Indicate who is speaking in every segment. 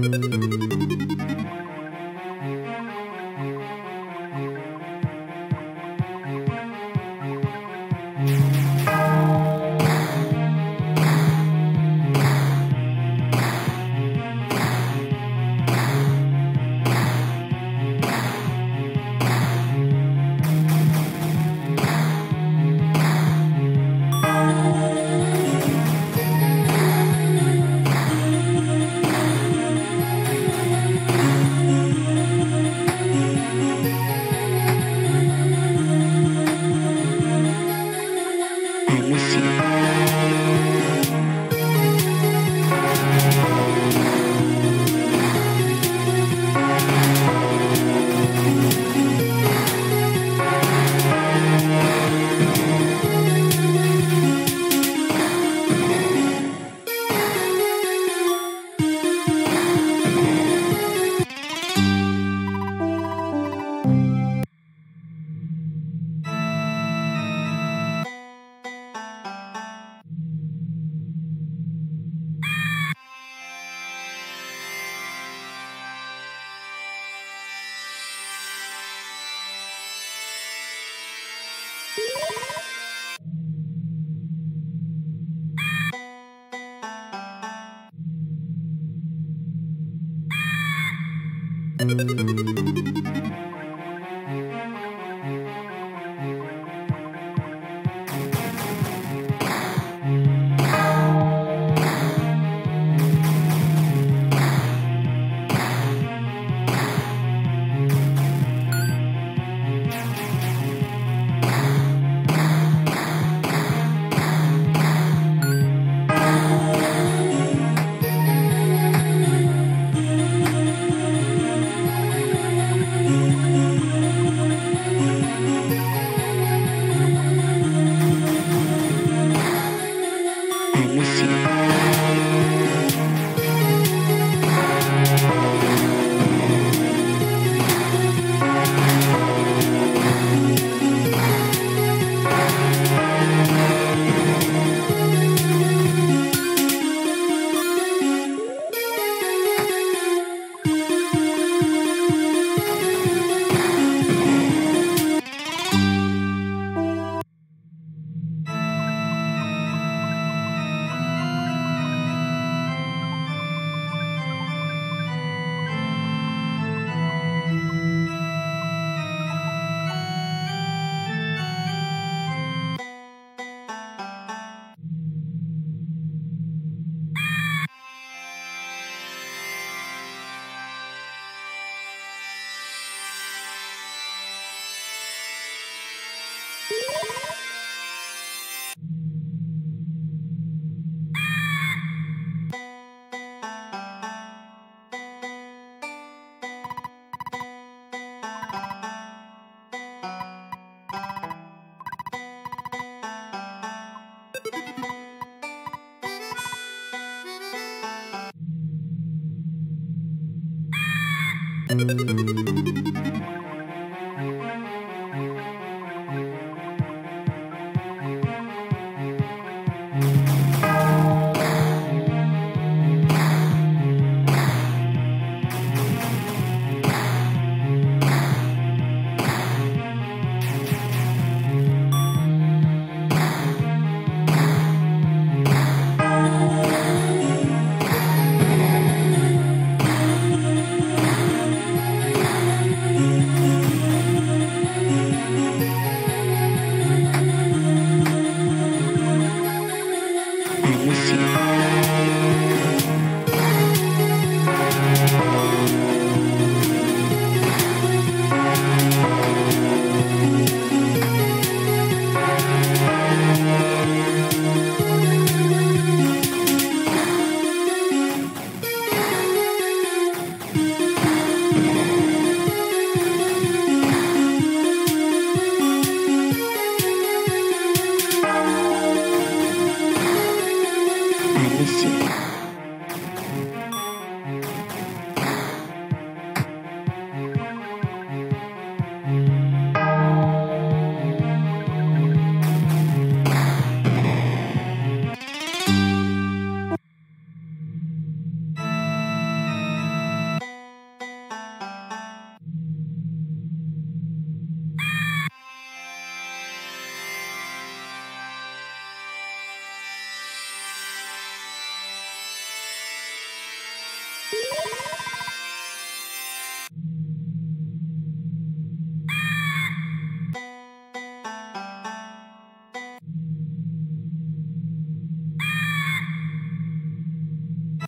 Speaker 1: Miss you.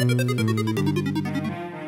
Speaker 1: I miss you.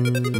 Speaker 2: I you.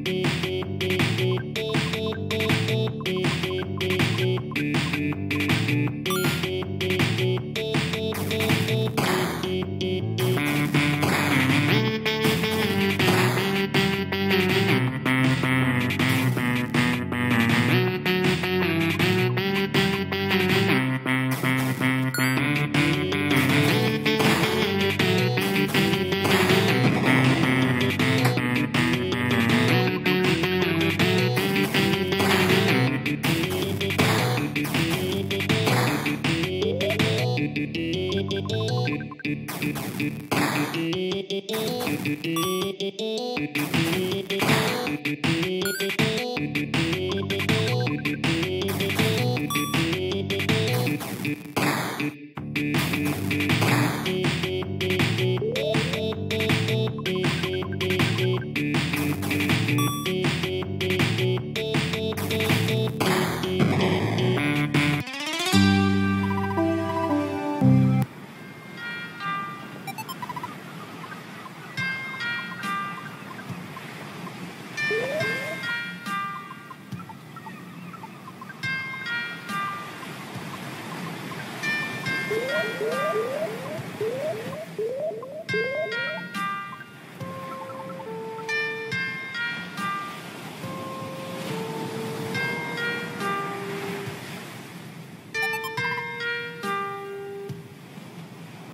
Speaker 2: Thank you.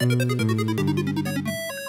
Speaker 2: I miss you.